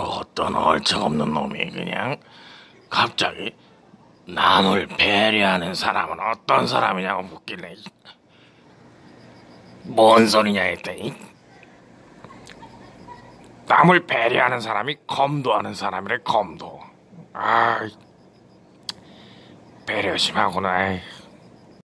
또 어떤 얼척없는 놈이 그냥 갑자기 남을 배려하는 사람은 어떤 사람이냐고 묻길래 뭔 소리냐 했더니 남을 배려하는 사람이 검도하는 사람이래 검도. 아 배려심하구나.